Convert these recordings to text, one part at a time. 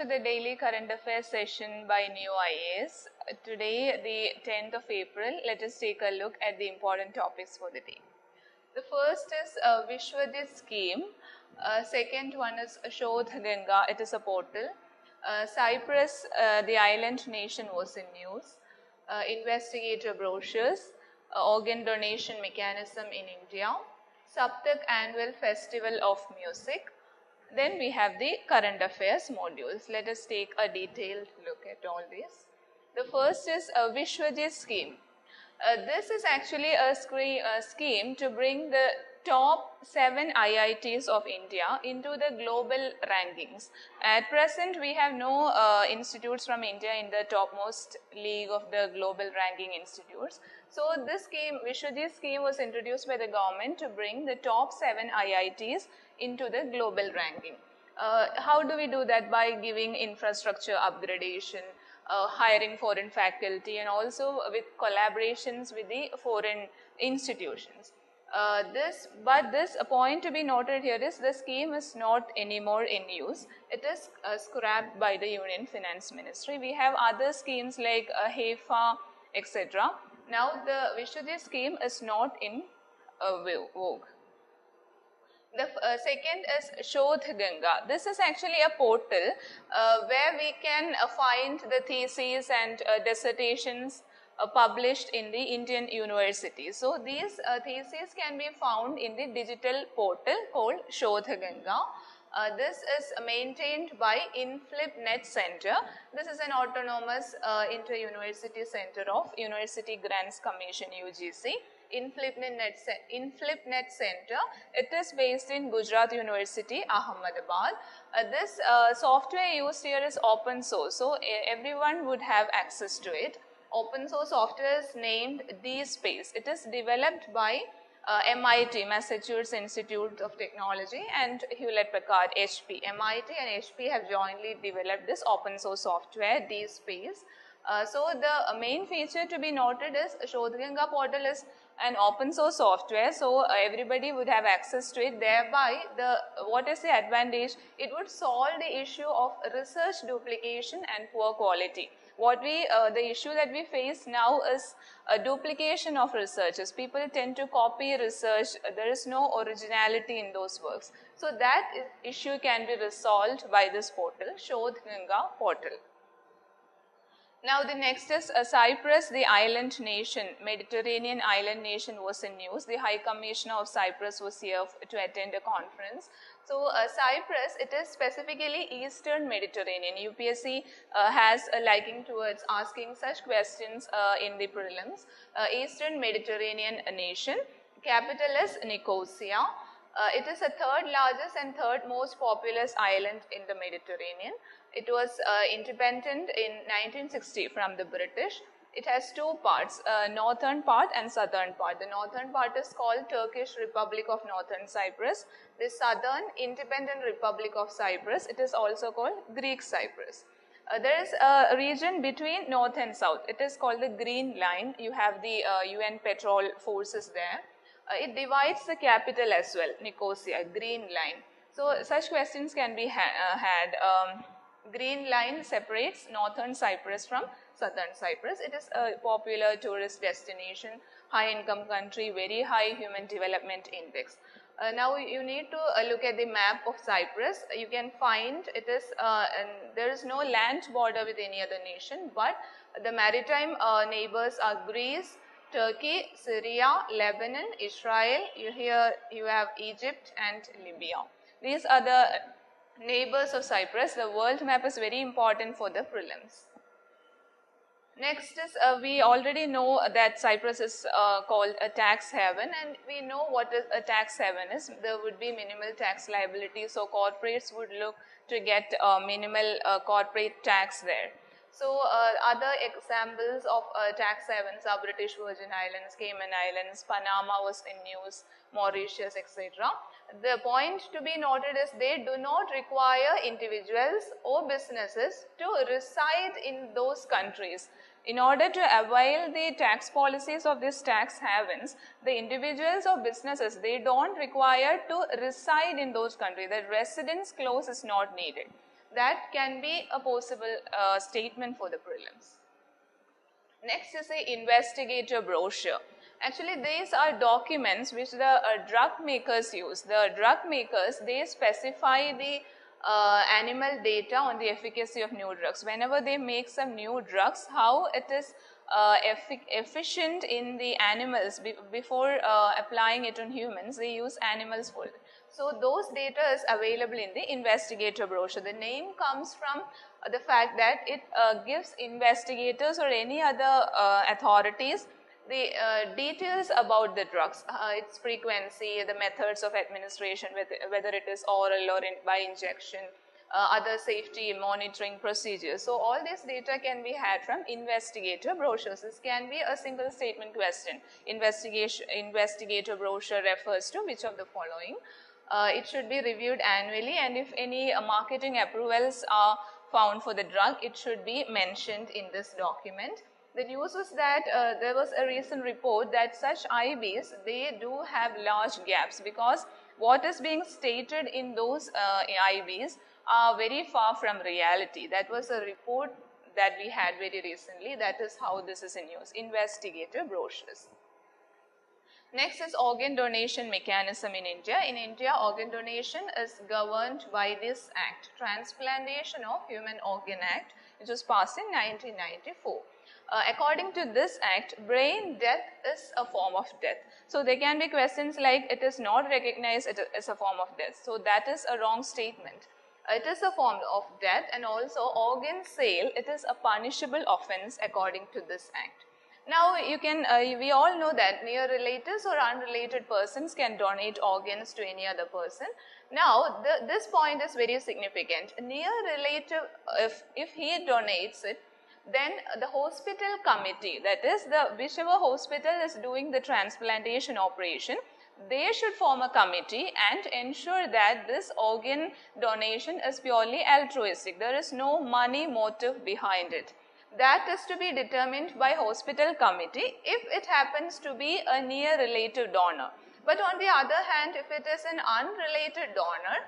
to the daily current affairs session by Neo IAS. Today, the 10th of April, let us take a look at the important topics for the day. The first is uh, Vishwajit scheme. Uh, second one is Shodh Ganga, it is a portal. Uh, Cyprus, uh, the island nation was in news. Uh, investigator brochures, uh, organ donation mechanism in India, Saptak annual festival of music, then we have the current affairs modules. Let us take a detailed look at all these. The first is a Vishwajit scheme. Uh, this is actually a, a scheme to bring the top seven IITs of India into the global rankings. At present, we have no uh, institutes from India in the topmost league of the global ranking institutes. So, this scheme, Vishwajit scheme was introduced by the government to bring the top seven IITs into the global ranking. Uh, how do we do that? By giving infrastructure upgradation, uh, hiring foreign faculty, and also with collaborations with the foreign institutions. Uh, this, but this a point to be noted here is the scheme is not anymore in use. It is uh, scrapped by the Union Finance Ministry. We have other schemes like uh, HEFA, etc. Now the Vishwajit scheme is not in uh, vogue. The uh, second is Shodh Ganga. This is actually a portal uh, where we can uh, find the theses and uh, dissertations published in the Indian University. So these uh, theses can be found in the digital portal called Shodh Ganga. Uh, this is maintained by INFLIBNET Center. This is an autonomous uh, inter-university center of University Grants Commission UGC. INFLIBNET, INFLIBNET Center. It is based in Gujarat University, Ahmedabad. Uh, this uh, software used here is open source, so everyone would have access to it. Open source software is named DSpace. It is developed by uh, MIT, Massachusetts Institute of Technology, and Hewlett Packard, HP. MIT and HP have jointly developed this open source software, DSpace. Uh, so the main feature to be noted is Shodh Ganga portal is an open source software, so uh, everybody would have access to it. Thereby, the what is the advantage? It would solve the issue of research duplication and poor quality what we uh, the issue that we face now is a duplication of researches people tend to copy research. There is no originality in those works. So that issue can be resolved by this portal shodh ganga portal now the next is uh, Cyprus, the island nation, Mediterranean island nation was in news. The High Commissioner of Cyprus was here to attend a conference. So uh, Cyprus, it is specifically Eastern Mediterranean. UPSC uh, has a liking towards asking such questions uh, in the prelims. Uh, Eastern Mediterranean nation, capital is Nicosia. Uh, it is the third largest and third most populous island in the Mediterranean. It was uh, independent in 1960 from the British. It has two parts, uh, northern part and southern part. The northern part is called Turkish Republic of Northern Cyprus. The southern Independent Republic of Cyprus, it is also called Greek Cyprus. Uh, there is a region between north and south. It is called the Green Line. You have the UN patrol forces there. Uh, it divides the capital as well, Nicosia, Green Line. So such questions can be ha uh, had. Um, green line separates northern Cyprus from southern Cyprus. It is a popular tourist destination, high income country, very high human development index. Uh, now you need to uh, look at the map of Cyprus. You can find it is uh, there is no land border with any other nation, but the maritime uh, neighbors are Greece, Turkey, Syria, Lebanon, Israel. You here you have Egypt and Libya. These are the neighbors of Cyprus. The world map is very important for the prelims. Next is uh, we already know that Cyprus is uh, called a tax haven and we know what a tax haven is. There would be minimal tax liability so corporates would look to get uh, minimal uh, corporate tax there. So uh, other examples of uh, tax havens are British Virgin Islands, Cayman Islands, Panama was in news, Mauritius, etc. The point to be noted is they do not require individuals or businesses to reside in those countries. In order to avail the tax policies of these tax havens, the individuals or businesses, they don't require to reside in those countries. The residence clause is not needed. That can be a possible uh, statement for the prelims. Next is the investigator brochure. Actually, these are documents which the uh, drug makers use. The drug makers, they specify the uh, animal data on the efficacy of new drugs. Whenever they make some new drugs, how it is uh, effic efficient in the animals be before uh, applying it on humans, they use animals for it. So those data is available in the investigator brochure. The name comes from uh, the fact that it uh, gives investigators or any other uh, authorities the uh, details about the drugs, uh, its frequency, the methods of administration, whether it is oral or in, by injection, uh, other safety monitoring procedures. So all this data can be had from investigator brochures. This can be a single statement question. Investigation, investigator brochure refers to which of the following. Uh, it should be reviewed annually and if any uh, marketing approvals are found for the drug, it should be mentioned in this document. The news was that uh, there was a recent report that such IBs, they do have large gaps because what is being stated in those uh, IBs are very far from reality. That was a report that we had very recently. That is how this is in use. Investigator brochures. Next is organ donation mechanism in India. In India, organ donation is governed by this act, Transplantation of Human Organ Act, which was passed in 1994. Uh, according to this act, brain death is a form of death. So there can be questions like it is not recognized as a form of death. So that is a wrong statement. It is a form of death and also organ sale, it is a punishable offense according to this act. Now you can, uh, we all know that near relatives or unrelated persons can donate organs to any other person. Now the, this point is very significant. Near relative, if, if he donates it, then the hospital committee, that is the whichever hospital is doing the transplantation operation, they should form a committee and ensure that this organ donation is purely altruistic. There is no money motive behind it. That is to be determined by hospital committee if it happens to be a near relative donor. But on the other hand, if it is an unrelated donor,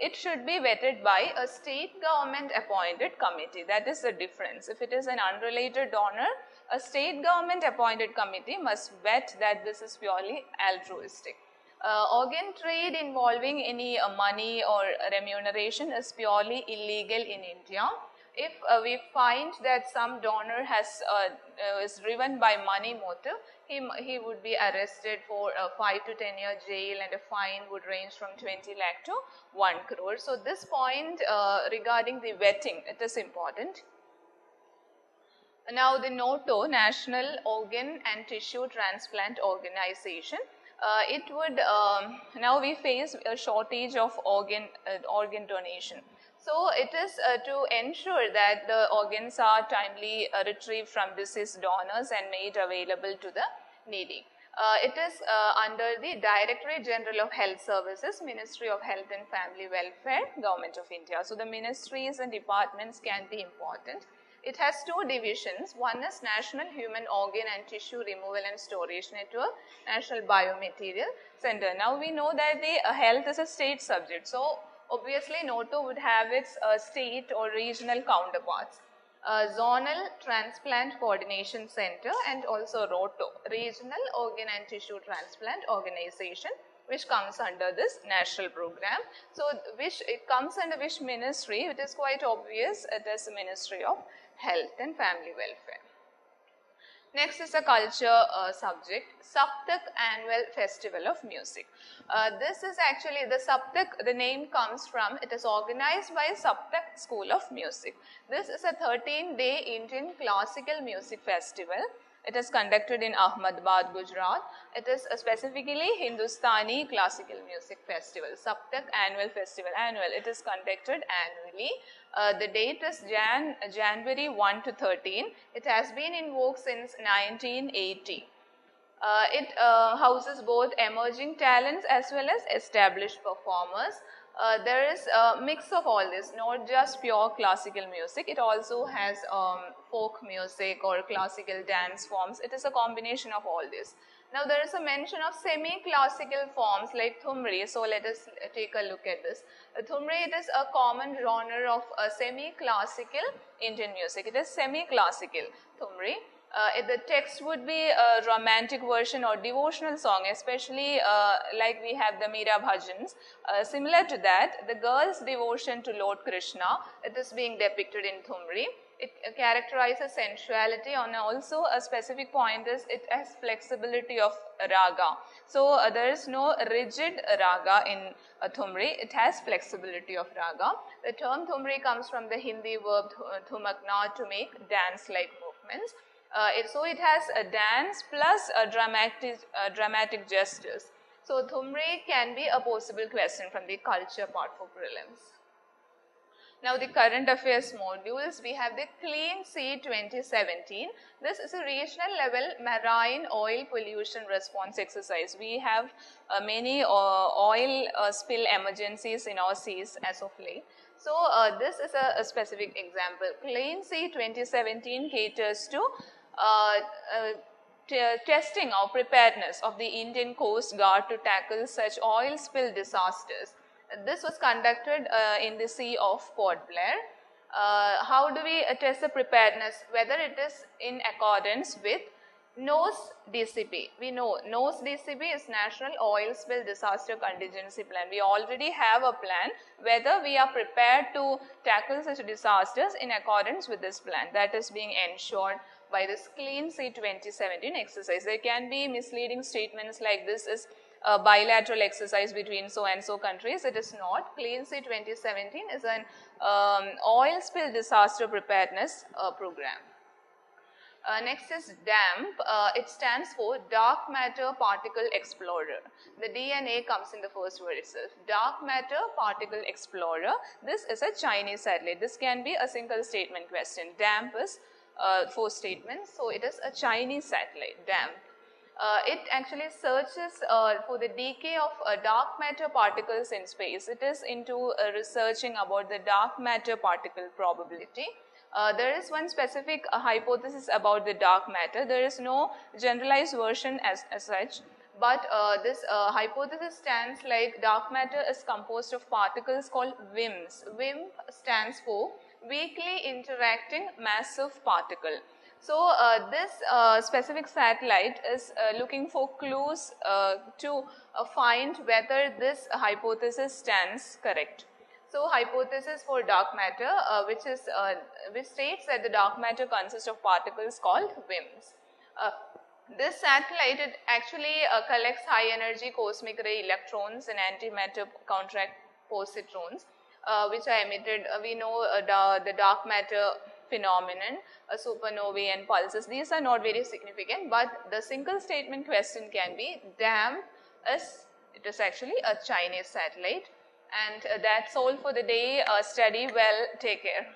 it should be vetted by a state government appointed committee. That is the difference. If it is an unrelated donor, a state government appointed committee must vet that this is purely altruistic. Uh, organ trade involving any uh, money or remuneration is purely illegal in India. If uh, we find that some donor has uh, uh, is driven by money motive, he, he would be arrested for a 5 to 10 year jail and a fine would range from 20 lakh to 1 crore. So this point uh, regarding the vetting, it is important. Now the NOTO, National Organ and Tissue Transplant Organization, uh, it would, um, now we face a shortage of organ, uh, organ donation. So it is uh, to ensure that the organs are timely uh, retrieved from deceased donors and made available to the needy. Uh, it is uh, under the Directorate General of Health Services, Ministry of Health and Family Welfare, Government of India. So the ministries and departments can be important. It has two divisions. One is National Human Organ and Tissue Removal and Storage Network, National Biomaterial Center. Now we know that the uh, health is a state subject. So obviously NOTO would have its uh, state or regional counterparts uh, Zonal Transplant Coordination Center and also ROTO, Regional Organ and Tissue Transplant Organization which comes under this national program. So, which it comes under which ministry? It is quite obvious it is the Ministry of Health and Family Welfare. Next is a culture uh, subject, Saptak Annual Festival of Music. Uh, this is actually the Saptak, the name comes from, it is organized by Saptak School of Music. This is a 13 day Indian classical music festival. It is conducted in Ahmedabad, Gujarat. It is specifically Hindustani classical music festival, Saptak Annual Festival. Annual, it is conducted annually uh, the date is Jan, January 1 to 13. It has been in vogue since 1980. Uh, it uh, houses both emerging talents as well as established performers. Uh, there is a mix of all this, not just pure classical music. It also has um, folk music or classical dance forms. It is a combination of all this. Now there is a mention of semi-classical forms like Thumri. So let us take a look at this. Thumri is a common genre of uh, semi-classical Indian music. It is semi-classical Thumri. Uh, the text would be a romantic version or devotional song, especially uh, like we have the Meera Bhajans. Uh, similar to that, the girl's devotion to Lord Krishna, it is being depicted in Thumri it characterizes sensuality and also a specific point is it has flexibility of raga. So uh, there is no rigid raga in uh, Thumri, it has flexibility of raga. The term Thumri comes from the Hindi verb thumakna to make dance-like movements. Uh, it, so it has a dance plus a dramatic, uh, dramatic gestures. So Thumri can be a possible question from the culture part for prelims. Now the current affairs modules, we have the Clean Sea 2017. This is a regional level marine oil pollution response exercise. We have uh, many uh, oil uh, spill emergencies in our seas as of late. So uh, this is a, a, specific example. Clean Sea 2017 caters to testing or preparedness of the Indian Coast Guard to tackle such oil spill disasters this was conducted uh, in the Sea of Port Blair. Uh, how do we test the preparedness? Whether it is in accordance with NOS DCP. We know NOS DCP is National Oil Spill Disaster Contingency Plan. We already have a plan whether we are prepared to tackle such disasters in accordance with this plan. That is being ensured by this Clean Sea 2017 exercise. There can be misleading statements like this is a bilateral exercise between so and so countries. It is not. Clean Sea 2017 is an um, oil spill disaster preparedness uh, program. Uh, next is DAMP. Uh, it stands for Dark Matter Particle Explorer. The DNA comes in the first word itself. Dark Matter Particle Explorer. This is a Chinese satellite. This can be a single statement question. DAMP is uh, four statements. So it is a Chinese satellite, DAM. Uh, it actually searches uh, for the decay of uh, dark matter particles in space. It is into uh, researching about the dark matter particle probability. Uh, there is one specific hypothesis about the dark matter. There is no generalized version as, as such, but uh, this uh, hypothesis stands like dark matter is composed of particles called WIMPs. WIMP stands for weakly interacting massive particle. So uh, this uh, specific satellite is uh, looking for clues uh, to uh, find whether this hypothesis stands correct. So hypothesis for dark matter uh, which is which states that the dark matter consists of particles called WIMPs. this satellite it actually collects high energy cosmic ray electrons and antimatter counteract positrons which are emitted. we know the, the dark matter phenomenon, a supernovae and pulsars. These are not very significant, but the single statement question can be DAMP is, it is actually a Chinese satellite. And uh, that's all for the day. Uh, study well. Take care.